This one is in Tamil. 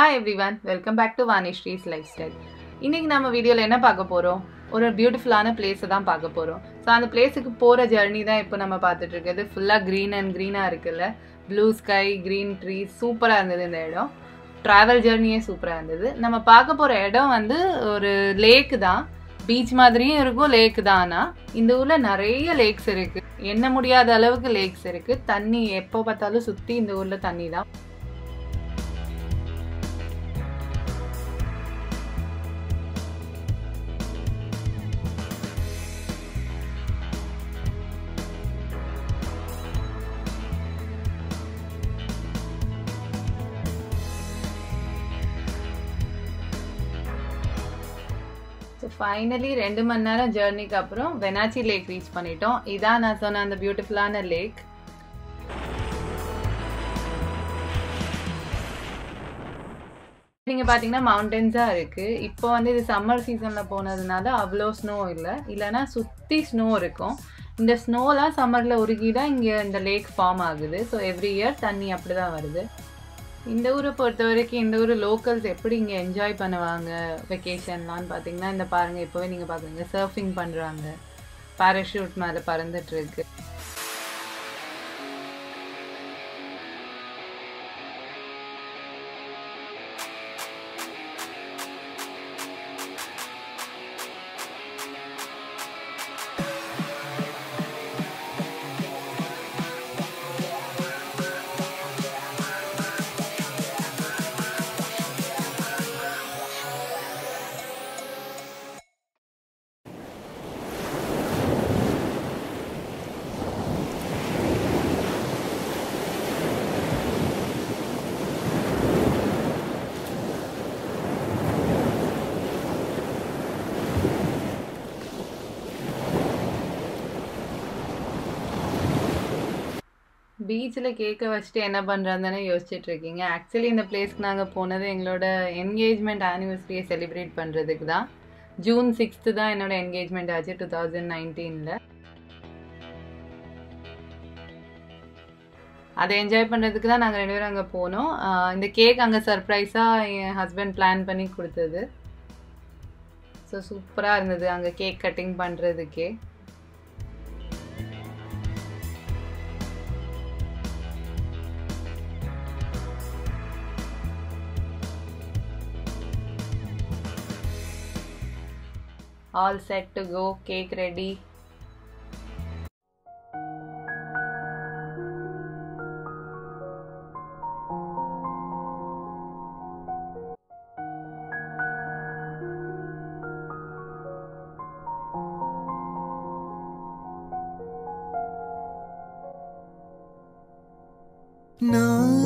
Hi everyone welcome back to Vanishree's lifestyle இன்றைக்கி நம்ம வீடியோவில் என்ன பார்க்க போகிறோம் ஒரு பியூட்டிஃபுல்லான பிளேஸை தான் பார்க்க போகிறோம் ஸோ அந்த பிளேஸுக்கு போகிற ஜர்னி தான் இப்போ நம்ம பார்த்துட்ருக்கிறது ஃபுல்லாக க்ரீன் அண்ட் க்ரீனாக இருக்குல்ல. ப்ளூ ஸ்கை க்ரீன் ட்ரீஸ் சூப்பராக இருந்தது இந்த இடம். ட்ராவல் ஜர்னியே சூப்பராக இருந்தது. நம்ம பார்க்க போகிற இடம் வந்து ஒரு லேக்கு தான். பீச் மாதிரியும் இருக்கும் லேக் தான். ஆனால் இந்த ஊரில் நிறைய லேக்ஸ் இருக்குது எண்ண முடியாத அளவுக்கு லேக்ஸ் இருக்குது தண்ணி எப்போ பார்த்தாலும் சுற்றி இந்த ஊரில் தண்ணி தான். ஃபைனலி ரெண்டு மணி நேரம் ஜேர்னிக்கு அப்புறம் வெனாச்சி லேக் ரீச் பண்ணிட்டோம். இதான் நான் சொன்ன அந்த பியூட்டிஃபுல்லான லேக் நீங்கள் பார்த்தீங்கன்னா மவுண்டன்ஸாக இருக்குது இப்போ வந்து இது சம்மர் சீசனில் போனதுனால அவ்வளோ ஸ்னோ இல்லை. இல்லைன்னா சுற்றி ஸ்னோ இருக்கும். இந்த ஸ்னோலாம் சம்மரில் உருகி தான் இங்கே இந்த லேக் ஃபார்ம் ஆகுது. ஸோ எவ்ரி இயர் தண்ணி அப்படி தான் வருது. இந்த ஊரை பொறுத்த வரைக்கும் இந்த ஊர் லோக்கல்ஸ் எப்படி இங்கே என்ஜாய் பண்ணுவாங்க? வெக்கேஷன்லான்னு பார்த்தீங்கன்னா இந்த பாருங்கள் இப்போவே நீங்கள் பார்க்குறீங்க சர்ஃபிங் பண்ணுறாங்க பேராஷூட் மேலே பறந்துட்டுருக்கு பீச்சில் கேட்க வச்சுட்டு என்ன பண்ணுறாங்கன்னு யோசிச்சுட்டு இருக்கீங்க ஆக்சுவலி இந்த பிளேஸ்க்கு நாங்கள் போனது எங்களோட என்கேஜ்மெண்ட் ஆனிவர்சரியை செலிப்ரேட் பண்ணுறதுக்கு தான். ஜூன் சிக்ஸ்த்து தான் என்னோட என்கேஜ்மெண்ட் ஆச்சு டூ தௌசண்ட் நைன்டீனில் அதை என்ஜாய் பண்ணுறதுக்கு தான் நாங்கள் ரெண்டு பேரும் அங்கே போனோம். இந்த கேக் அங்கே சர்ப்ரைஸாக என் ஹஸ்பண்ட் பிளான் பண்ணி கொடுத்தது. ஸோ சூப்பராக இருந்தது அங்கே கேக் கட்டிங் பண்ணுறதுக்கே all set to go cake ready. நான்